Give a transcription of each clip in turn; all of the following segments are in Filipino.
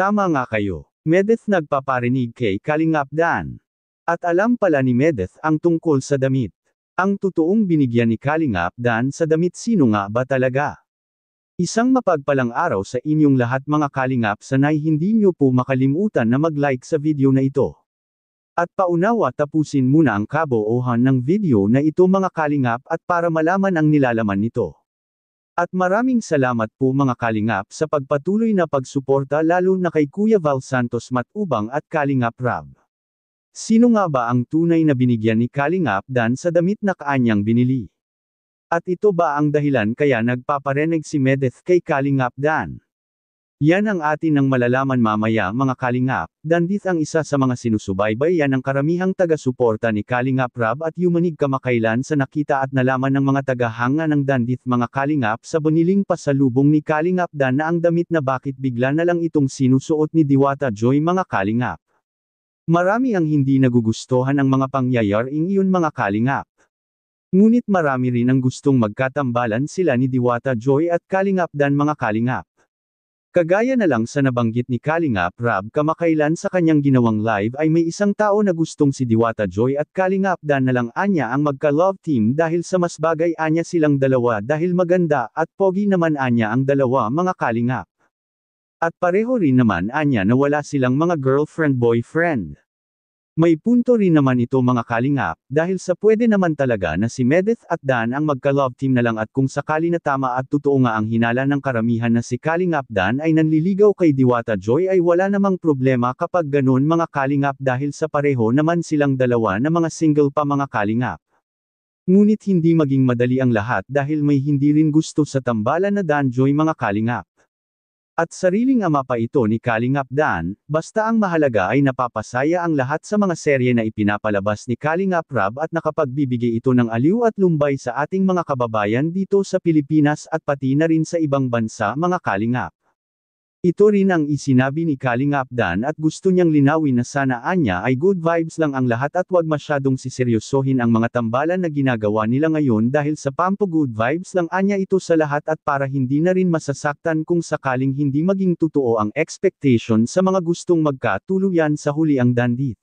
Tama nga kayo. Medeth nagpaparinig kay Kalingap Dan. At alam pala ni Medeth ang tungkol sa damit. Ang totoong binigyan ni Kalingap Dan sa damit sino nga ba talaga? Isang mapagpalang araw sa inyong lahat mga Kalingap sanay hindi nyo po makalimutan na mag-like sa video na ito. At paunawa tapusin muna ang kaboohan ng video na ito mga kalingap at para malaman ang nilalaman nito. At maraming salamat po mga kalingap sa pagpatuloy na pagsuporta lalo na kay Kuya Val Santos Matubang at Kalingap Rab. Sino nga ba ang tunay na binigyan ni Kalingap Dan sa damit na kaanyang binili? At ito ba ang dahilan kaya nagpaparenig si Medeth kay Kalingap Dan? Yan ang atin ng malalaman mamaya mga Kalingap, dandit ang isa sa mga sinusubaybay yan ang karamihang taga-suporta ni Kalingap Rab at yumanig kamakailan sa nakita at nalaman ng mga tagahanga ng dandit mga Kalingap sa buniling pasalubong ni Kalingap Dan na ang damit na bakit bigla na lang itong sinusuot ni Diwata Joy mga Kalingap. Marami ang hindi nagugustuhan ang mga pangyayaring iyon mga Kalingap. Ngunit marami rin ang gustong magkatambalan sila ni Diwata Joy at Kalingap Dan mga Kalingap. Kagaya na lang sa nabanggit ni Kalingap Rab kamakailan sa kanyang ginawang live ay may isang tao na gustong si Diwata Joy at Kalingap Dan na lang anya ang magka-love team dahil sa mas bagay anya silang dalawa dahil maganda at pogi naman anya ang dalawa mga Kalingap. At pareho rin naman anya na wala silang mga girlfriend-boyfriend. May punto rin naman ito mga kalingap, dahil sa pwede naman talaga na si Medeth at Dan ang magka-love team na lang at kung sakali na tama at totoo nga ang hinala ng karamihan na si Kalingap Dan ay nanliligaw kay Diwata Joy ay wala namang problema kapag ganun mga kalingap dahil sa pareho naman silang dalawa na mga single pa mga kalingap. Ngunit hindi maging madali ang lahat dahil may hindi rin gusto sa tambalan na Dan Joy mga kalingap. At sariling ama pa ito ni Kalingap Dan, basta ang mahalaga ay napapasaya ang lahat sa mga serye na ipinapalabas ni Kalingap Rab at nakapagbibigay ito ng aliw at lumbay sa ating mga kababayan dito sa Pilipinas at pati na rin sa ibang bansa mga Kalingap. Ito rin ang isinabi ni Kalingap Dan at gusto niyang linawin na sana anya ay good vibes lang ang lahat at wag masyadong siseryosohin ang mga tambalan na ginagawa nila ngayon dahil sa pampo good vibes lang anya ito sa lahat at para hindi na rin masasaktan kung sakaling hindi maging totoo ang expectation sa mga gustong magkatuluyan sa huli ang dandit.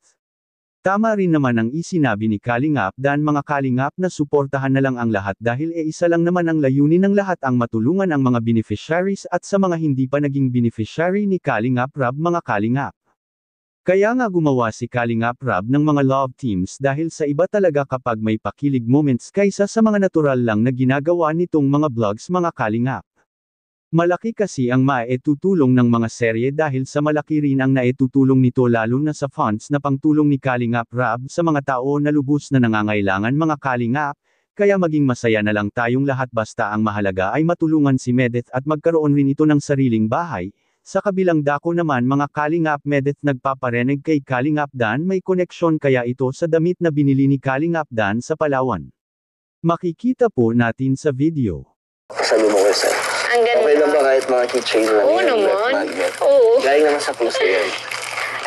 Tama rin naman ang isinabi ni Kalingap dan mga Kalingap na suportahan na lang ang lahat dahil e isa lang naman ang layunin ng lahat ang matulungan ang mga beneficiaries at sa mga hindi pa naging beneficiary ni Kalingap Rab mga Kalingap. Kaya nga gumawa si Kalingap Rab ng mga love teams dahil sa iba talaga kapag may pakilig moments kaysa sa mga natural lang na ginagawa nitong mga vlogs mga Kalingap. Malaki kasi ang maetutulong ng mga serye dahil sa malaki rin ang naetutulong nito lalo na sa funds na pangtulong ni Kalingap Rab sa mga tao na lubos na nangangailangan mga Kalingap, kaya maging masaya na lang tayong lahat basta ang mahalaga ay matulungan si Medeth at magkaroon rin ito ng sariling bahay. Sa kabilang dako naman mga Kalingap Medeth nagpaparenig kay Kalingap Dan may koneksyon kaya ito sa damit na binili ni Kalingap Dan sa Palawan. Makikita po natin sa video. Sabi mo ko sir. Ang ganda. Okay lang ba kahit mga keychain lang Oo yan, naman. magnet? Oo. Galing naman sa puso yan.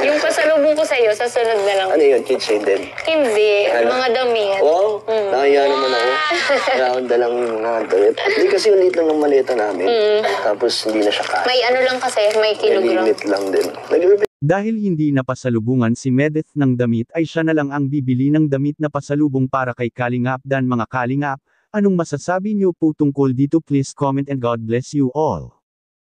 Yung pasalubong ko sa'yo, sa sunod na lang. Ano yun, keychain din? Hindi, Ano? mga damit. Oo, Mm. nakaya naman ako. Kaya ako dalang mga damit. Hindi kasi yung liit lang ng maleta namin. Tapos hindi na siya kaya. Mm. May ano lang kasi, may May kilogram. limit lang din. Nag- Dahil hindi napasalubungan si Medeth ng damit ay siya na lang ang bibili ng damit na pasalubong para kay Kalingap dan mga Kalingap, anong masasabi niyo po tungkol dito please comment and God bless you all.